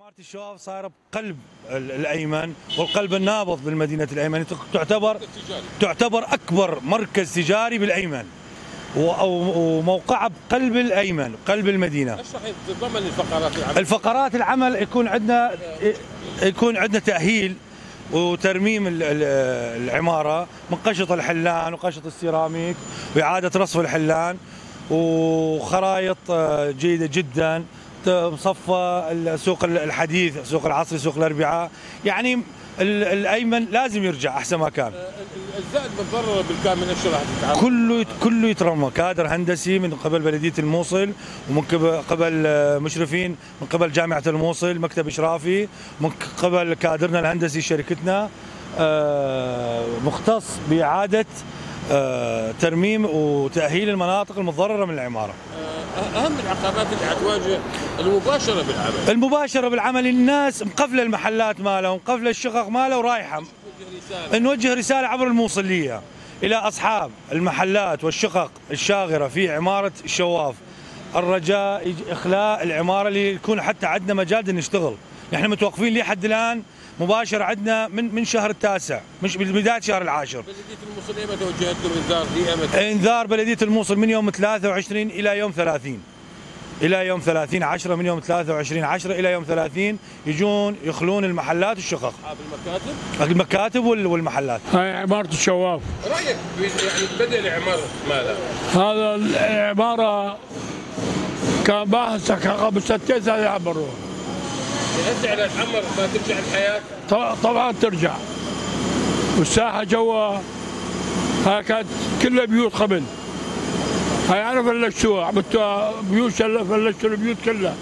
عمارة الشواف صايرة بقلب ال- الأيمن والقلب النابض بالمدينة الأيمن. تعتبر تعتبر أكبر مركز تجاري أو- وموقعها بقلب الأيمن قلب المدينة. إيش راح تتضمن الفقرات العمل؟ الفقرات العمل يكون عندنا يكون عندنا تأهيل وترميم ال- ال- العمارة من قشط الحلان وقشط السيراميك وإعادة رصف الحلان وخرائط آه، جيدة جدا. مصفى السوق الحديث سوق العصري سوق الأربعاء يعني ال- الأيمن لازم يرجع أحسن ما كان الزائد متضرر بالكامل إيش راح تتعامل؟ كله كله يترمى كادر هندسي من قبل بلدية الموصل ومن قبل آه، مشرفين من قبل جامعة الموصل مكتب إشرافي من قبل كادرنا الهندسي شركتنا آه، مختص بإعادة آه، ترميم وتأهيل المناطق المتضررة من العمارة. أهم العقبات اللي حتواجه المباشرة بالعمل. المباشرة بالعمل الناس مقفله المحلات مالها ومقفله الشقق مالها ورايحه وجه رساله نوجه رسالة عبر الموصلية إلى أصحاب المحلات والشقق الشاغرة في عمارة الشواف. الرجاء إخلاء العمارة اللي يكون حتى عندنا مجال نشتغل. نحن متوقفين لحد الآن مباشرة عندنا من من شهر التاسع مش بداية شهر العاشر. بلدية الموصل ايمتى وجهت لهم انذار هي إمتى؟ إنذار بلدية الموصل من يوم 23 إلى يوم 30 إلى يوم 30 10 من يوم 23 10 إلى يوم 30 يجون يخلون المحلات والشقق. المكاتب؟ المكاتب وال- والمحلات. هاي عمارة الشواف. رأيك ب- يعني بدء العماره مالها؟ هذا العمارة كان باحث قبل ستين سنة يعمروها على العمر ما ترجع الحياة. طبعا- طبعا ترجع. والساحة جوا هاي كانت كلها بيوت قبل هاي أنا فلشتوها عملتوها بيوت فلشتوا البيوت كلها.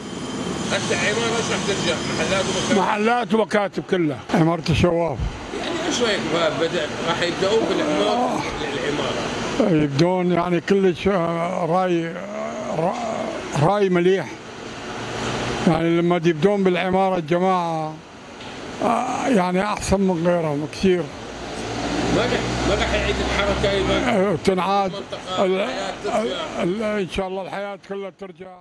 هسه العماره إيش راح ترجع؟ محلات ومكاتب. محلات ومكاتب كلها. عمارة الشواف. يعني إيش رأيك ببدء راح يبدأون بالعمار العماره يبدون يعني كلش آه، راي آه، راي مليح. يعني لما يبدون بالعمارة الجماعة آه، يعني أحسن من غيرهم كثير. ما راح يعيد الحركة أيضا. آه، تنعاد. ال-. ال- إن شاء الله الحياة كلها ترجع.